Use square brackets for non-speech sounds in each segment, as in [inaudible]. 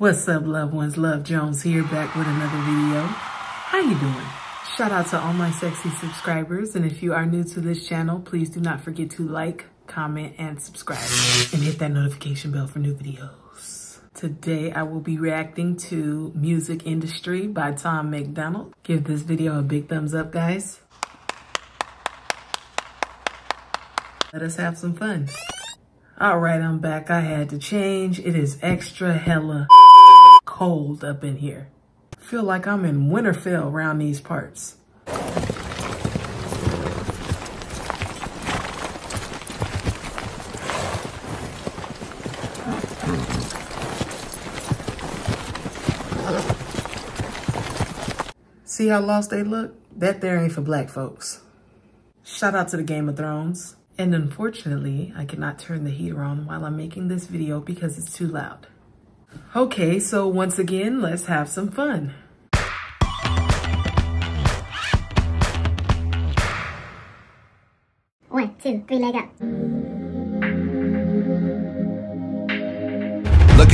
What's up, loved ones? Love Jones here, back with another video. How you doing? Shout out to all my sexy subscribers. And if you are new to this channel, please do not forget to like, comment, and subscribe. And hit that notification bell for new videos. Today, I will be reacting to Music Industry by Tom MacDonald. Give this video a big thumbs up, guys. Let us have some fun. All right, I'm back. I had to change. It is extra hella cold up in here. Feel like I'm in Winterfell around these parts. See how lost they look? That there ain't for black folks. Shout out to the Game of Thrones. And unfortunately, I cannot turn the heater on while I'm making this video because it's too loud. Okay, so once again, let's have some fun. One, two, three, leg up.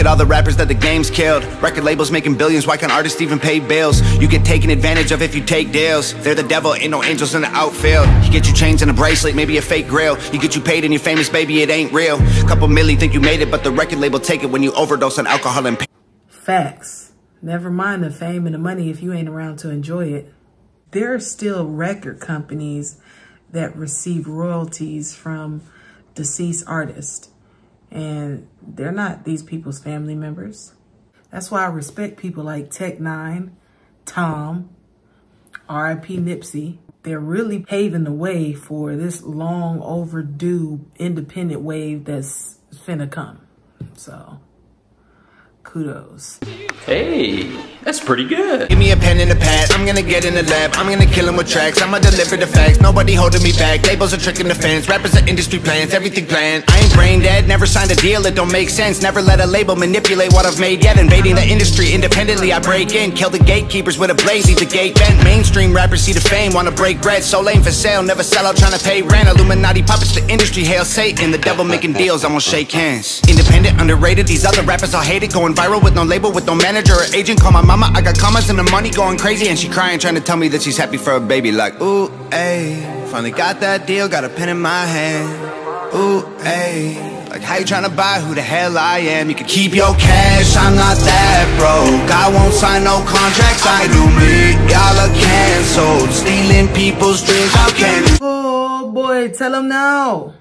At all the rappers that the game's killed. Record labels making billions, why can't artists even pay bills? You get taken advantage of if you take deals. They're the devil, ain't no angels in the outfield. You get you chains and a bracelet, maybe a fake grill. You get you paid and you're famous, baby, it ain't real. Couple milli think you made it, but the record label take it when you overdose on alcohol and. Facts. Never mind the fame and the money if you ain't around to enjoy it. There are still record companies that receive royalties from deceased artists. And they're not these people's family members. That's why I respect people like Tech N9ne, Tom, R.I.P. Nipsey. They're really paving the way for this long overdue independent wave that's finna come. So kudos. Hey, that's pretty good. Give me a pen and a pad, I'm gonna get in the lab. I'm gonna kill 'em with tracks, I'ma deliver the facts. Nobody holding me back, labels are tricking the fans. Rappers are industry plans, everything planned. I ain't brain dead, never signed a deal, it don't make sense. Never let a label manipulate what I've made. Yet Invading the industry independently, I break in Kill the gatekeepers with a blade, leave the gate bent. Mainstream rappers see the fame, wanna break bread So lame for sale, never sell out trying to pay rent. Illuminati puppets, the industry, hail Satan The devil making deals, I won't shake hands. Independent, underrated, these other rappers all hate it Going viral with no label, with no manager or agent. Call my mama, I got commas and the money going crazy And she crying, trying to tell me that she's happy for a baby Like, ooh, ayy, finally got that deal, got a pen in my hand Ooh, ayy, like how you trying to buy who the hell I am? You can keep your cash, I'm not that broke I won't sign no contracts, I do me Y'all are canceled, stealing people's dreams, how can you? Oh boy, tell them now.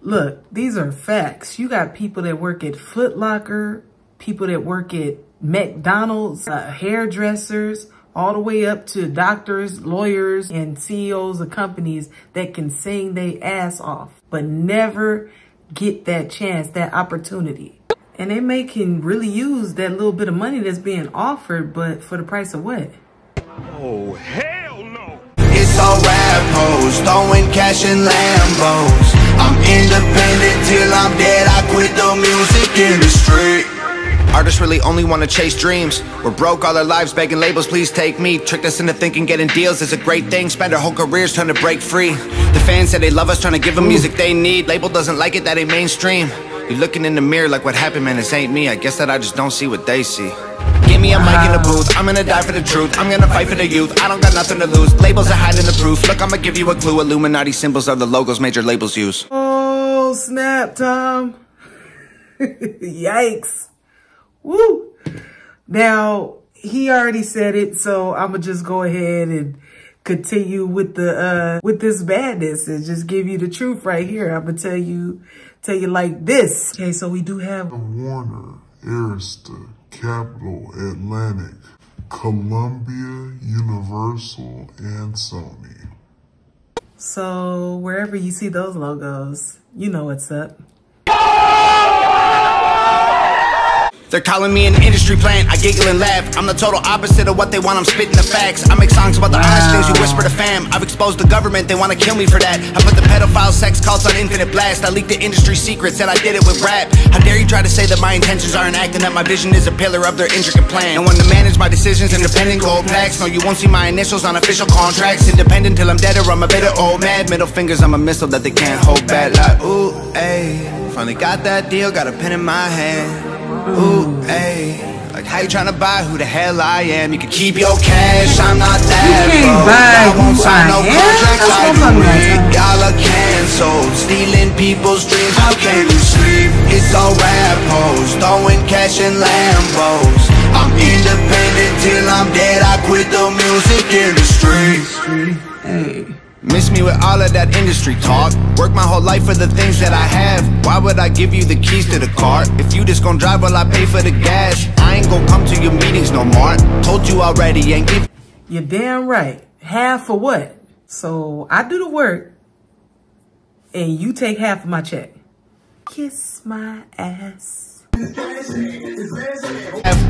Look, these are facts. You got people that work at Foot Locker, people that work at McDonald's, uh, hairdressers, all the way up to doctors, lawyers, and CEOs of companies that can sing their ass off, but never get that chance, that opportunity. And they may can really use that little bit of money that's being offered, but for the price of what? Oh, hell no! It's all rap hoes, throwing cash in Lambos. I'm independent till I'm dead. I quit the music industry. Artists really only wanna chase dreams. We're broke all our lives, begging labels, please take me. Tricked us into thinking getting deals is a great thing. Spend our whole careers trying to break free. The fans say they love us, trying to give them music they need. Label doesn't like it, that ain't mainstream. You're looking in the mirror like what happened, man, this ain't me. I guess that I just don't see what they see. Give me a mic in the uh-huh. booth, I'm gonna die for the truth. I'm gonna fight for the youth, I don't got nothing to lose. Labels are hiding the proof. Look, I'ma give you a clue. Illuminati symbols are the logos major labels use. Oh, snap, Tom. [laughs] Yikes. Woo. Now, he already said it, so I'm gonna just go ahead and continue with the uh with this badness and just give you the truth right here. I'm gonna tell you tell you like this. Okay, so we do have Warner, Arista, Capitol, Atlantic, Columbia, Universal, and Sony. so wherever you see those logos, you know what's up. They're calling me an industry plant, I giggle and laugh. I'm the total opposite of what they want, I'm spitting the facts. I make songs about the honest things you whisper to fam. I've exposed the government, they wanna kill me for that. I put the pedophile sex cults on infinite blast. I leaked the industry secrets and I did it with rap. How dare you try to say that my intentions aren't acting, that my vision is a pillar of their intricate plan. And when to manage my decisions, independent gold plaques. No, you won't see my initials on official contracts. Independent till I'm dead or I'm a bitter old mad. Middle fingers, I'm a missile that they can't hold back. Like, ooh, ayy, finally got that deal, got a pen in my hand. Ooh, ayy. Like. How you trying to buy who the hell I am? You can keep your cash, I'm not that You can't broke. buy I won't sign no contracts, I do I'm talking Y'all are canceled, stealing people's dreams. How can you sleep? It's all rap hoes, throwing cash in Lambos. I'm independent till I'm me with all of that industry talk. Work my whole life for the things that I have. Why would I give you the keys to the car? If you just gon' drive while I pay for the gas, I ain't gon' come to your meetings no more. Told you already, ain't give. You're damn right. Half for what? So I do the work and you take half of my check. Kiss my ass.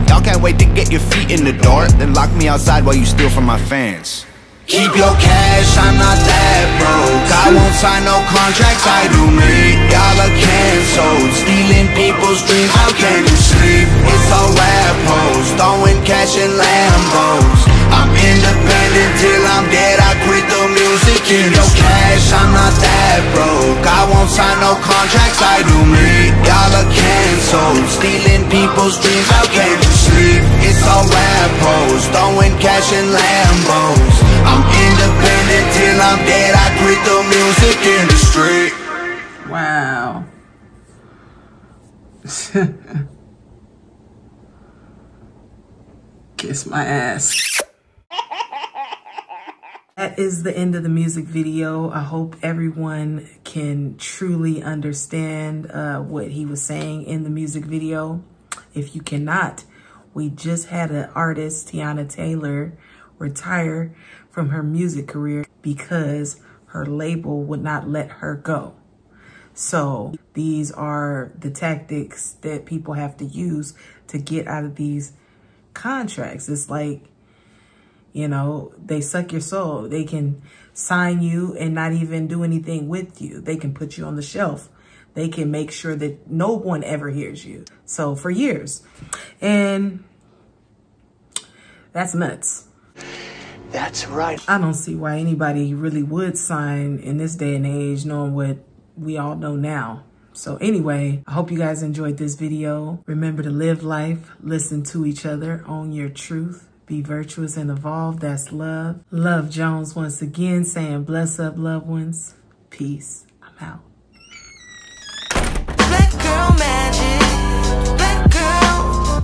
Y'all can't wait to get your feet in the door, then lock me outside while you steal from my fans. Keep your cash, I'm not that broke. I won't sign no contracts, I do me. Y'all are canceled, stealing people's dreams. How can you sleep? It's all rap hoes, throwing cash in Lambos. I'm independent till I'm dead. I quit the music industry. Keep your cash, I'm not that broke. I won't sign no contracts, I do me. Y'all are canceled, stealing people's dreams. How can you sleep? It's all rap hoes, throwing cash in Lambos. I'm independent till I'm dead. I quit the music industry. Wow. [laughs] Kiss my ass. That is the end of the music video. I hope everyone can truly understand uh, what he was saying in the music video. If you cannot, we just had an artist, Teyana Taylor, retire from her music career because her label would not let her go. So these are the tactics that people have to use to get out of these contracts. It's like, you know, they suck your soul. They can sign you and not even do anything with you. They can put you on the shelf. They can make sure that no one ever hears you. So for years. And that's nuts. That's right. I don't see why anybody really would sign in this day and age knowing what we all know now. So anyway, I hope you guys enjoyed this video. Remember to live life, listen to each other, own your truth, be virtuous and evolve. That's love. Love Jones once again saying bless up loved ones. Peace. I'm out. Black girl magic, black girl,